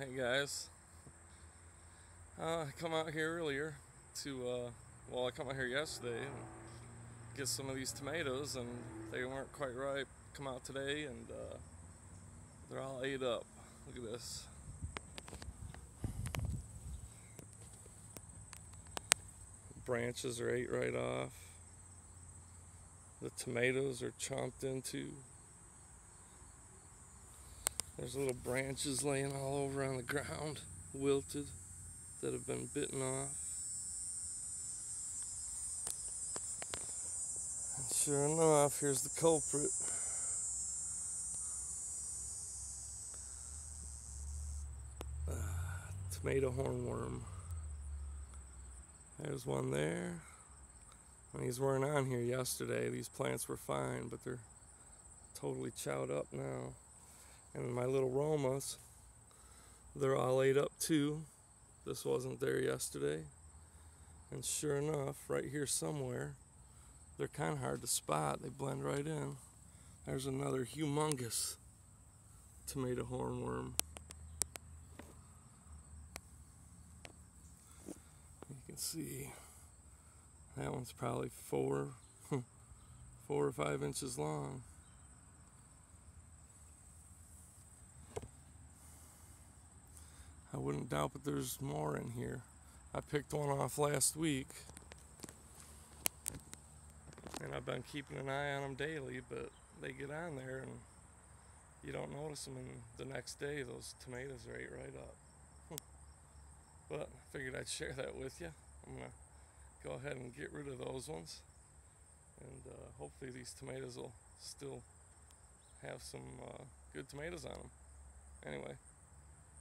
Hey guys. Uh, I come out here earlier to, uh, well, I come out here yesterday and get some of these tomatoes, and they weren't quite ripe. Come out today, and uh, they're all ate up. Look at this. Branches are ate right off. The tomatoes are chomped into. There's little branches laying all over on the ground, wilted, that have been bitten off. And sure enough, here's the culprit. Uh, tomato hornworm. There's one there. When these weren't on here yesterday, these plants were fine, but they're totally chowed up now. And my little Romas, they're all ate up too. This wasn't there yesterday. And sure enough, right here somewhere, they're kind of hard to spot. They blend right in. There's another humongous tomato hornworm. You can see that one's probably four, four or five inches long. I wouldn't doubt that there's more in here. I picked one off last week. And I've been keeping an eye on them daily, but they get on there and you don't notice them and the next day those tomatoes are ate right up. but I figured I'd share that with you. I'm gonna go ahead and get rid of those ones. And uh, hopefully these tomatoes will still have some uh, good tomatoes on them. Anyway.